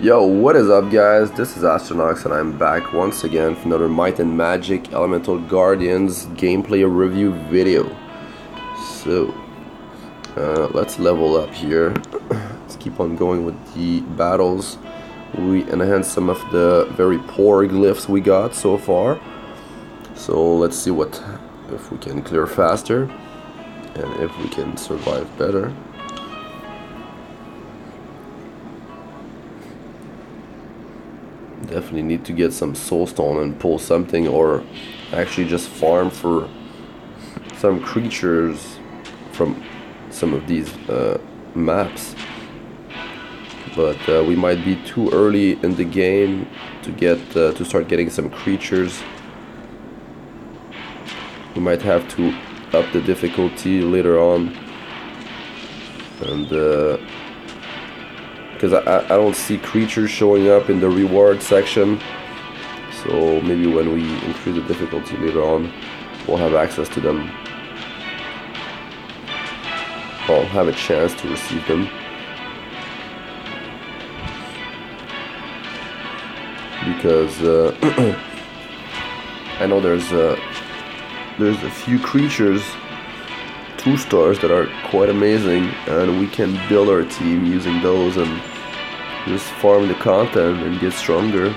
Yo, what is up guys? This is Astranox and I'm back once again for another Might and Magic Elemental Guardians gameplay review video. So, uh, let's level up here. let's keep on going with the battles. We enhanced some of the very poor glyphs we got so far. So let's see what if we can clear faster and if we can survive better. Definitely need to get some soulstone and pull something or actually just farm for some creatures from some of these uh, maps. But uh, we might be too early in the game to get uh, to start getting some creatures. We might have to up the difficulty later on. And uh, because I, I don't see creatures showing up in the reward section. So maybe when we increase the difficulty later on we'll have access to them. I'll have a chance to receive them. Because uh, I know there's uh, there's a few creatures two stars that are quite amazing and we can build our team using those and just farm the content and get stronger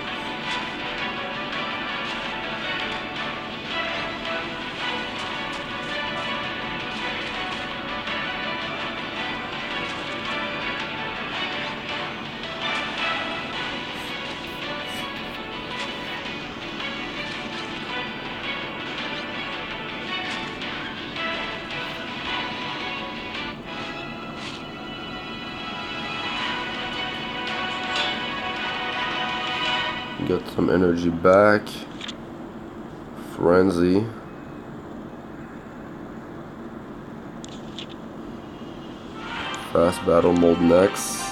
Get some energy back. Frenzy. Fast battle mode next.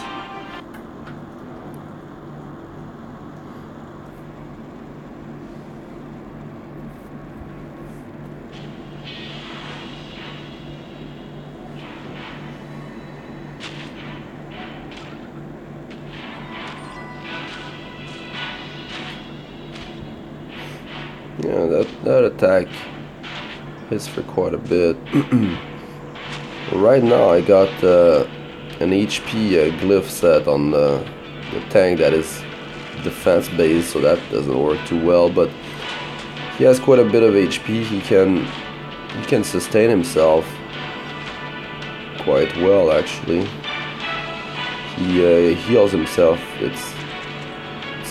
Yeah, that, that attack hits for quite a bit. right now I got uh, an HP uh, glyph set on the, the tank that is defense based, so that doesn't work too well, but he has quite a bit of HP, he can, he can sustain himself quite well actually. He uh, heals himself, it's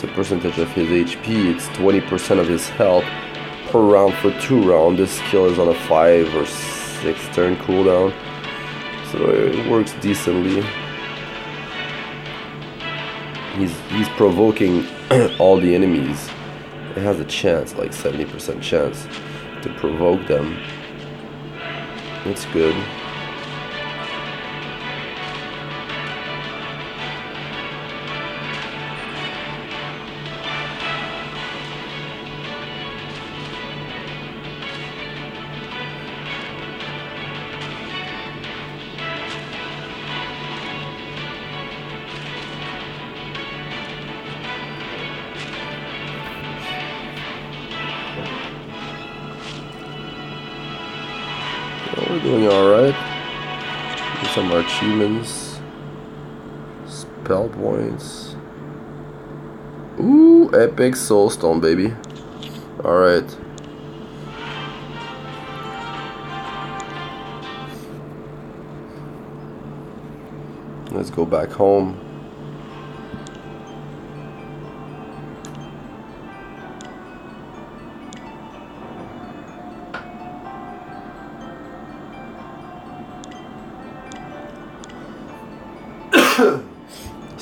a percentage of his HP, it's 20% of his health per round for two rounds. This skill is on a 5 or 6 turn cooldown, so it works decently. He's, he's provoking all the enemies. It has a chance, like 70% chance, to provoke them. It's good. Achievements. Spell points. Ooh, epic soulstone, baby. Alright. Let's go back home.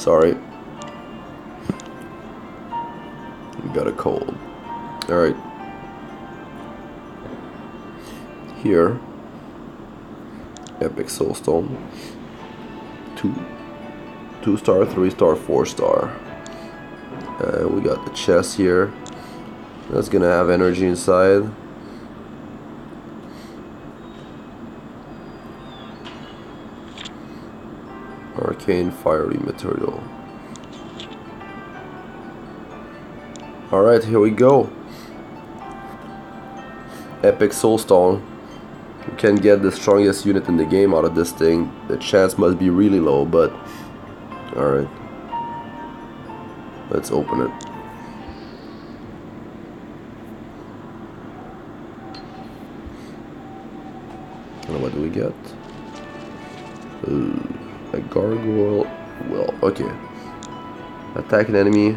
Sorry. Got a cold. Alright. Here. Epic Soulstone. Two. Two star, three star, four star. And we got the chest here. That's gonna have energy inside. contain fiery material. Alright, here we go. Epic Soulstone. You can get the strongest unit in the game out of this thing. The chance must be really low, but... Alright. Let's open it. Gargoyle. Well, okay. Attack an enemy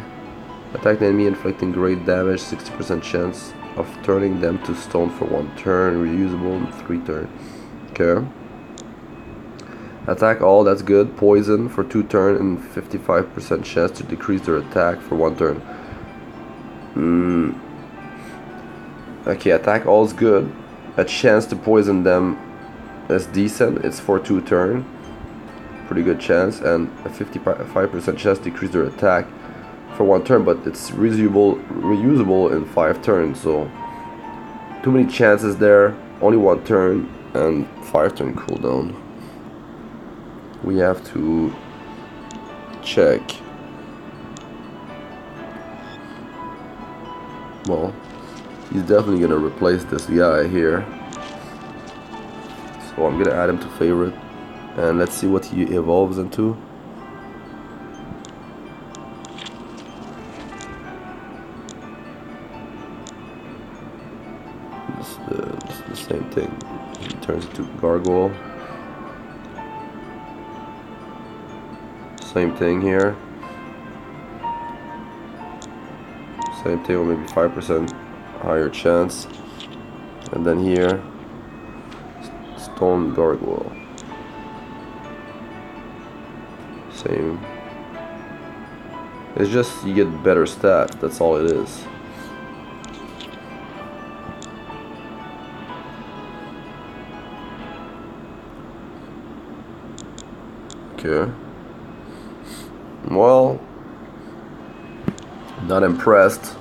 Attack an enemy inflicting great damage, 60% chance of turning them to stone for one turn, reusable in three turn. Okay. Attack all, that's good. Poison for two turn and 55% chance to decrease their attack for one turn. Mm. Okay, attack all is good. A chance to poison them is decent. It's for two turn. Pretty good chance. And a 55% chance to decrease their attack for one turn, but it's reusable, reusable in five turns. So too many chances there. Only one turn and five turn cooldown. We have to check. Well, he's definitely gonna replace this guy here. So I'm gonna add him to favorite, and let's see what he evolves into. It's the, the same thing. He turns into gargoyle. Same thing here. Same thing maybe 5% higher chance. And then here, stone gargoyle. Same. It's just you get better stats, that's all it is. Okay. Well, not impressed.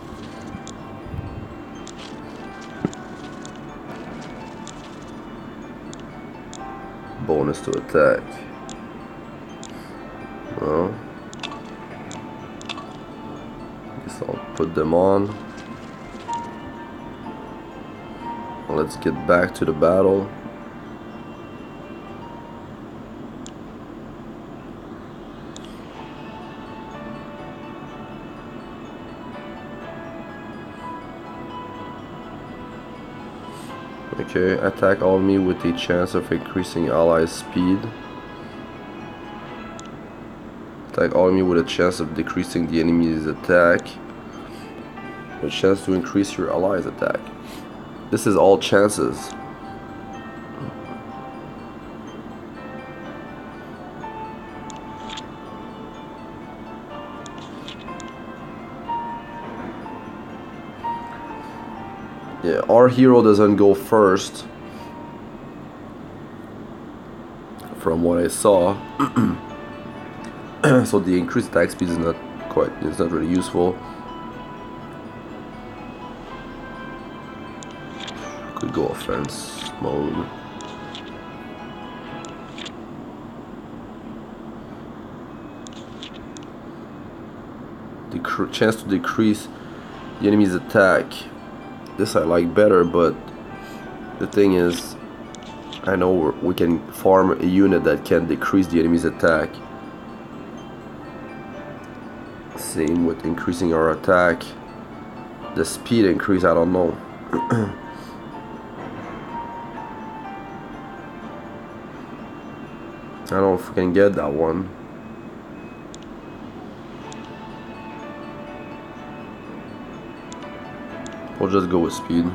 Bonus to attack. Well, guess I'll put them on. Let's get back to the battle. Okay, attack all me with the chance of increasing allies' speed. Attack me with a chance of decreasing the enemy's attack. A chance to increase your allies' attack. This is all chances. Yeah, our hero doesn't go first. From what I saw. so the increased attack speed is not quite, it's not really useful. Could go offense mode. The chance to decrease the enemy's attack this I like better but the thing is I know we can farm a unit that can decrease the enemy's attack with increasing our attack. The speed increase I don't know. I don't know if we can get that one. We'll just go with speed.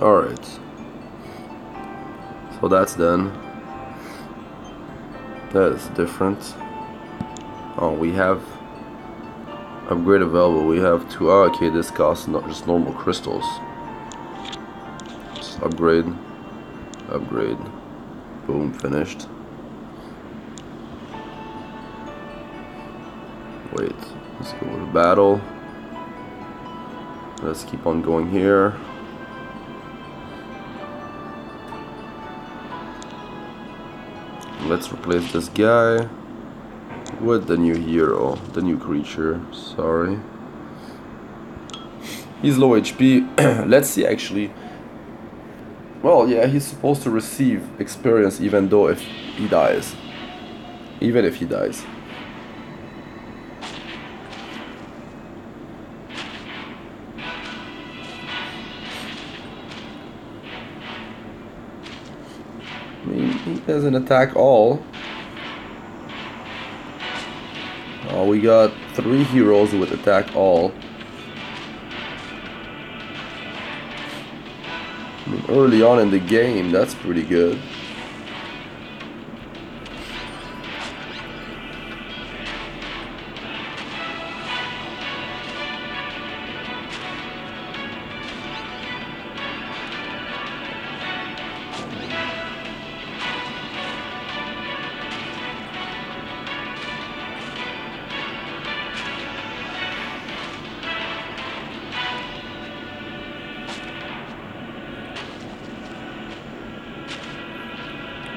Alright. So that's done. That is different. Oh, we have Upgrade available. We have two. Oh, ah, okay, this costs not just normal crystals. Just upgrade. Upgrade. Boom, finished. Wait, let's go to battle. Let's keep on going here. Let's replace this guy with the new hero, the new creature, sorry. He's low HP. Let's see actually. Well, yeah, he's supposed to receive experience even though if he dies. Even if he dies. I mean, he doesn't attack all. Oh, we got three heroes with attack all. I mean, early on in the game, that's pretty good.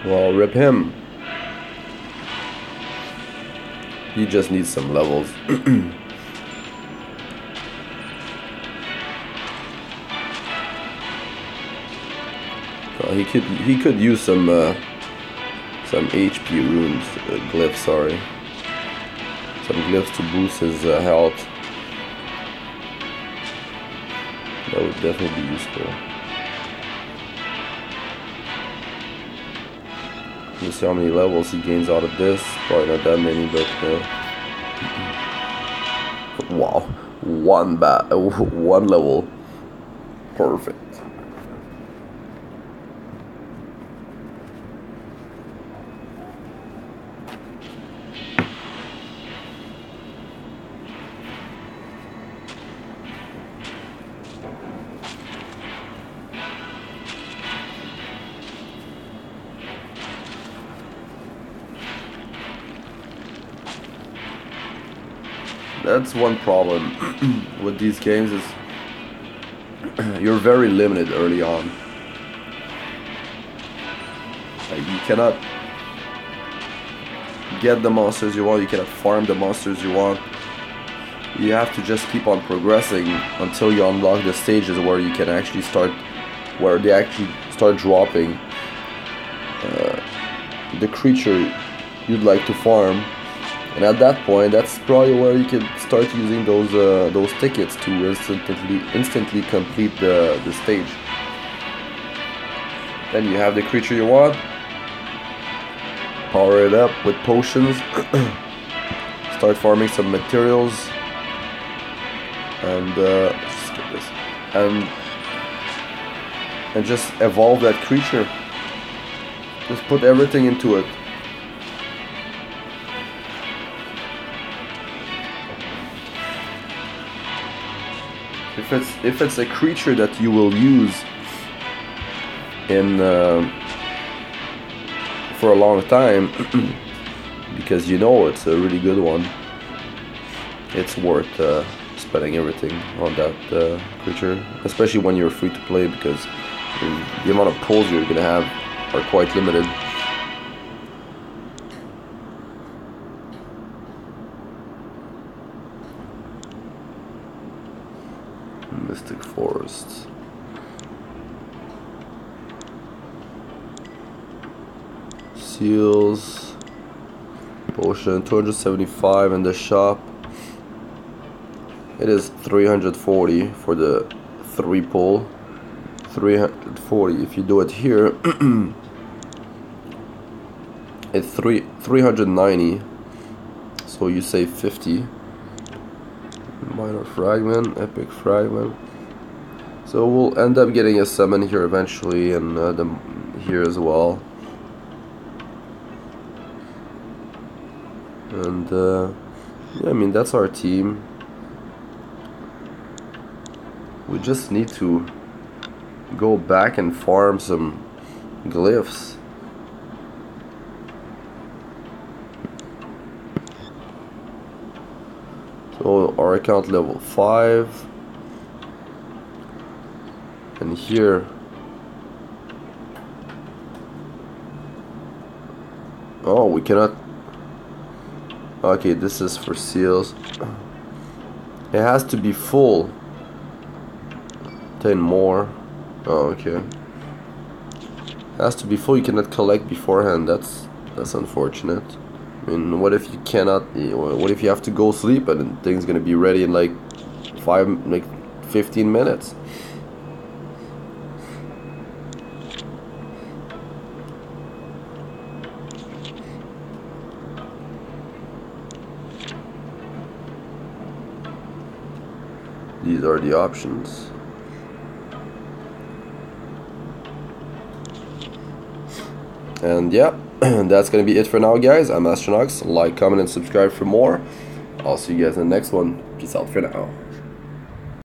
Well, rip him. He just needs some levels. well, he could he could use some uh, some HP runes, uh, glyphs. Sorry, some glyphs to boost his uh, health. That would definitely be useful. Let's see how many levels he gains out of this. Probably not that many, but wow, one bat, one level, perfect. One problem with these games is you're very limited early on. Like you cannot get the monsters you want, you cannot farm the monsters you want. You have to just keep on progressing until you unlock the stages where you can actually start, where they actually start dropping uh, the creature you'd like to farm and at that point that's probably where you can start using those uh, those tickets to instantly instantly complete the, the stage. Then you have the creature you want. Power it up with potions. Start farming some materials. And uh, and and just evolve that creature. Just put everything into it if it's if it's a creature that you will use in uh, for a long time because you know it's a really good one it's worth uh, spending everything on that uh, creature especially when you're free to play because the amount of pulls you're gonna have are quite limited Mystic Forests. Seals. Potion 275 in the shop. It is 340 for the three pull. 340 if you do it here. it's three 390 so you save 50 minor fragment, epic fragment. So we'll end up getting a summon here eventually and uh, the, here as well. And uh, yeah, I mean that's our team. We just need to go back and farm some glyphs. So our account level 5 and here. Oh we cannot. Okay this is for seals. It has to be full. 10 more. Oh okay. It has to be full. You cannot collect beforehand. That's that's unfortunate I mean what if you cannot what if you have to go sleep and things gonna be ready in like five like 15 minutes? These are the options. And yeah that's gonna be it for now guys. I'm Astranox like comment and subscribe for more. I'll see you guys in the next one. Peace out for now